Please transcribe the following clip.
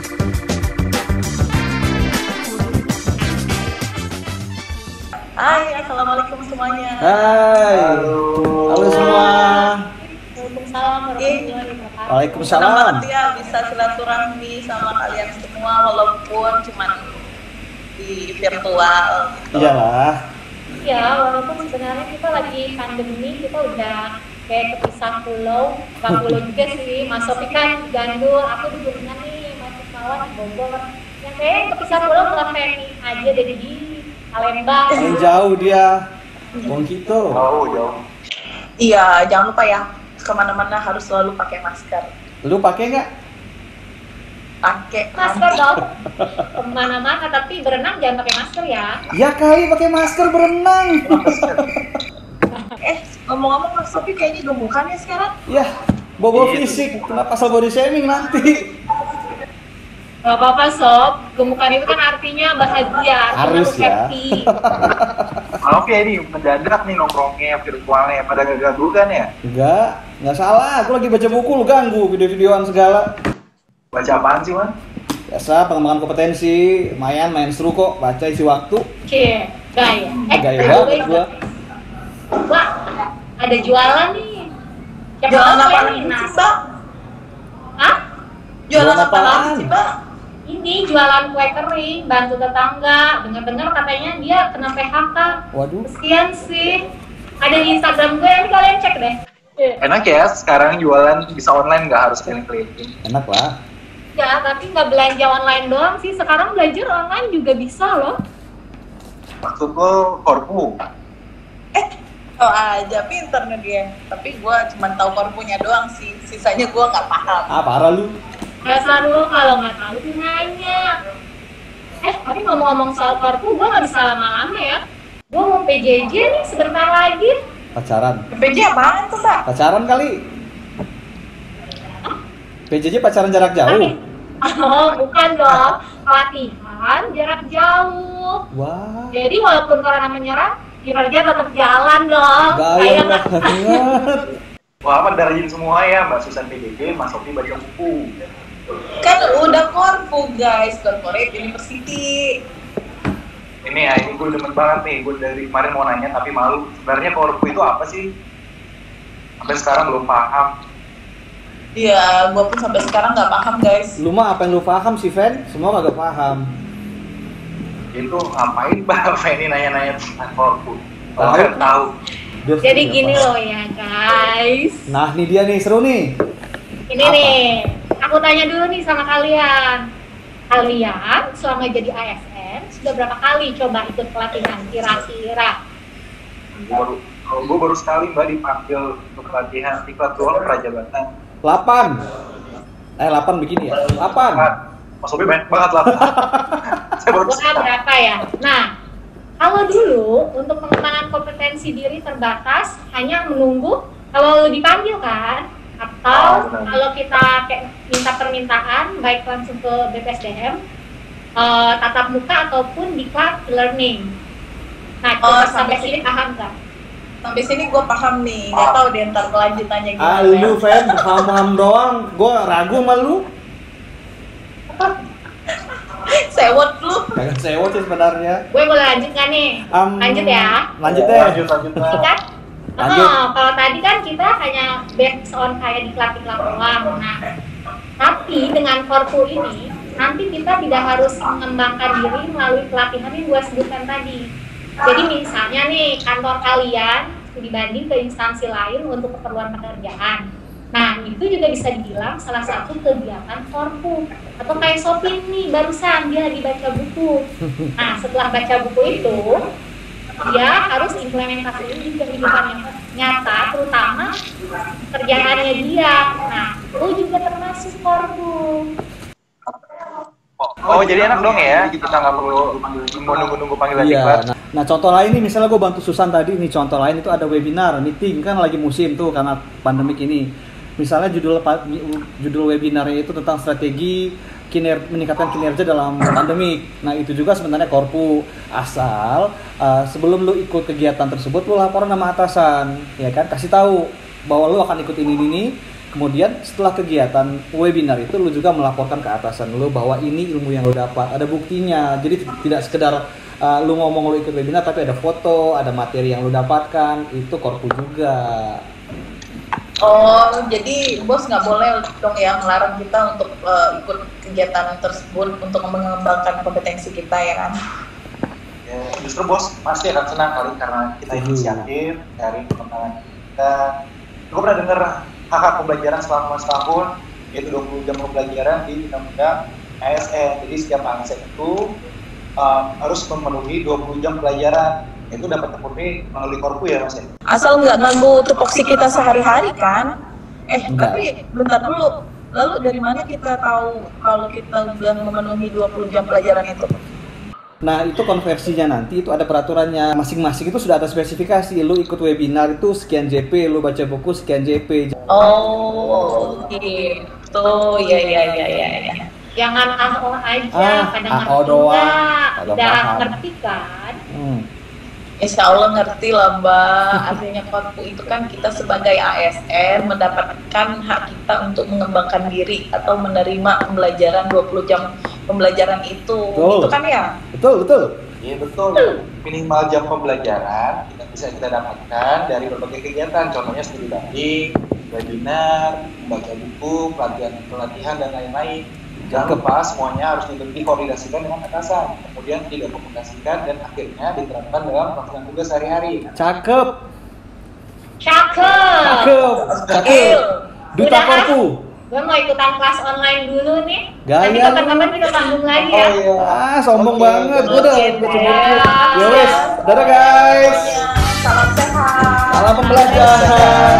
Hai, assalamualaikum semuanya. Hai. Halo. Halo semua. Waalaikumsalam warahmatullahi wabarakatuh. Senang Waalaikumsalam. banget ya bisa silaturahmi sama kalian semua walaupun cuman di virtual. Gitu. Iyalah. Ya, walaupun sebenarnya kita lagi pandemi, kita udah kayak kepisah pulau, nggak pulau juga sih. Mas Sofi kan gandul, aku di nih, kawan Bogor. Yang kayak kepisah pulau malah Femi aja dari di Palembang. Paling jauh dia. Wong Kito. Jauh, jauh. Iya, jangan lupa ya ke mana-mana harus selalu pakai masker. Lu pakai nggak? Pakai Masker dong, ke mana-mana, tapi berenang jangan pakai masker ya. Ya kai pakai masker berenang. Eh, ngomong-ngomong Mas Sofi kayaknya gemukan ya sekarang. Ya, bobo fisik. Kenapa pasal body shaming nanti? Gak apa-apa sob, gemukan itu kan artinya bahagia, artinya Harus ya. happy. Maaf ya ini mendadak nih nongkrongnya virtualnya pada gak ganggu kan ya? Enggak, enggak salah. Aku lagi baca buku lu ganggu video-videoan segala. Baca apaan sih man? Biasa pengembangan kompetensi, lumayan main seru kok, baca isi waktu. Oke, gaya. Eh, Gaya banget gua. Mbak, ada jualan nih. Jualan apa nih, sih. Mbak? Hah? Jualan apa lagi apaan? sih, Mbak? Ini jualan kue kering, bantu tetangga. Dengar-dengar katanya dia kena PHK. Waduh. Kesian sih. Ada di Instagram gue, nanti kalian cek deh. Enak ya sekarang jualan bisa online nggak harus keliling-keliling. Enak lah. Ya, tapi nggak belanja online doang sih. Sekarang belajar online juga bisa loh. Maksud lo korpu? Oh aja pinter nih dia. Tapi gua cuma tahu korpunya doang sih. Sisanya gua nggak paham. Ah, parah lu. Dasar lu kalau nggak tahu tuh nanya. Eh, tapi ngomong-ngomong soal korpu, gue nggak bisa lama-lama ya. Gue mau PJJ nih sebentar lagi. Pacaran. PJ apaan tuh, Mbak? Pacaran kali. PJJ pacaran jarak jauh. Oh, bukan dong. Pelatihan jarak jauh. Wah. Jadi walaupun corona menyerang, kinerja tetap jalan dong. Gaya Kayak banget. Wah, amat darajin semua ya Mbak Susan PJJ, Mas Sofi baca buku. Kan udah korpu, guys. Corporate University. Ini ya, ini gue demen banget nih. Gue dari kemarin mau nanya tapi malu. Sebenarnya korpu itu apa sih? Sampai sekarang belum paham. Iya, gua pun sampai sekarang nggak paham, guys. Lu mah apa yang lu paham sih, Fen? Semua kagak paham. Itu ngapain Mbak Feni nanya-nanya tentang korpu? Kalau Tahu. nggak tahu. Dia Jadi gini loh ya guys. Nah, nih dia nih, seru nih. Ini Apa? nih, aku tanya dulu nih sama kalian. Kalian selama jadi ASN sudah berapa kali coba ikut pelatihan kira-kira? Gue baru, kalau gue baru sekali Mbak dipanggil untuk pelatihan iklat doang prajabatan. 8. Eh, 8 begini ya? 8. Kan, Mas Sofi banyak banget lah. Saya baru berapa ya? Nah, kalau dulu untuk pengembangan kompetensi diri terbatas hanya menunggu kalau lu dipanggil kan atau Oh, kalau kita kayak minta permintaan baik langsung ke BPSDM eh, tatap muka ataupun di class learning. Nah, Oh, sampai sampai sini paham nggak? Sampai sini gua paham nih. Nggak Paham. tahu deh ntar kelanjutannya gimana. Ah, lu, Fen, paham-paham doang. Gua ragu sama lu. Sewot lu. Kagak sewot sih sebenarnya. Gue boleh lanjut nggak nih? Am, Lanjut ya. Lanjut Ya, deh. Lanjut, lanjut. Kan Lanjut. Oh, kalau tadi kan kita hanya based on kayak di diklat doang. Nah, tapi dengan korpu ini nanti kita tidak harus mengembangkan diri melalui pelatihan yang gue sebutkan tadi. Jadi misalnya nih kantor kalian studi banding ke instansi lain untuk keperluan pekerjaan. Nah, itu juga bisa dibilang salah satu kegiatan korpu. Atau kayak Sophie nih, barusan dia lagi baca buku. Nah, setelah baca buku itu, dia harus implementasiin di kehidupan yang nyata, terutama kerjaannya dia. Nah, itu juga termasuk korpu. Oh, jadi enak dong ya, kita nggak perlu nunggu-nunggu panggilan Iya. Nah, nah, contoh lain nih, misalnya gue bantu Susan tadi, nih contoh lain itu ada webinar, meeting kan lagi musim tuh karena pandemik ini. Misalnya judul judul webinarnya itu tentang strategi kiner meningkatkan kinerja dalam pandemik. Nah itu juga sebenarnya korpu asal uh, sebelum lu ikut kegiatan tersebut lu laporan sama atasan, ya kan? Kasih tahu bahwa lu akan ikut ini ini. Kemudian setelah kegiatan webinar itu lu juga melaporkan ke atasan lu bahwa ini ilmu yang lu dapat, ada buktinya. Jadi tidak sekedar uh, lu ngomong lu ikut webinar tapi ada foto, ada materi yang lu dapatkan, itu korpu juga. Oh, jadi bos nggak boleh dong ya melarang kita untuk uh, ikut kegiatan tersebut untuk mengembangkan kompetensi kita ya kan? Ya, justru bos pasti akan senang kali karena kita Setuju. inisiatif dari perkembangan kita. Gue pernah dengar hak pembelajaran selama setahun yaitu 20 jam pembelajaran di undang-undang ASN. Jadi setiap ASN itu uh, harus memenuhi 20 jam pelajaran. Itu dapat terpenuhi melalui korpu ya mas ya? Asal nggak ganggu tupoksi kita sehari-hari kan? Eh, Enggak. tapi bentar dulu. Lalu dari mana kita tahu kalau kita udah memenuhi 20 jam pelajaran itu? Nah itu konversinya nanti itu ada peraturannya masing-masing itu sudah ada spesifikasi. Lu ikut webinar itu sekian JP, lu baca buku sekian JP. Oh, gitu. Ya, ya, ya, ya, ya. Jangan AO aja, Ah, kadang AO ngerti doang. enggak. Kadang Udah ngerti kan? Hmm. Insya Allah ngerti lah Mbak. Artinya korpu itu kan kita sebagai ASN mendapatkan hak kita untuk mengembangkan diri atau menerima pembelajaran 20 jam pembelajaran itu. Betul. Itu kan ya? Betul betul. Iya betul. Minimal jam pembelajaran kita bisa kita dapatkan dari berbagai kegiatan. Contohnya studi banding, webinar, baca buku, pelatihan pelatihan dan lain-lain. Jangan lupa semuanya harus di- dikoordinasikan dengan atasan, kemudian didokumentasikan dan akhirnya diterapkan dalam pelaksanaan tugas sehari-hari. Cakep. Cakep. Cakep. Cakep. Duta korpu. Gue mau ikutan kelas online dulu nih. Gaya Nanti kapan-kapan kita sambung lagi ya. Oh iya. Ah sombong Oke, banget. Gua udah dah. Ya wes. Dadah guys. Salam sehat. Salam pembelajaran.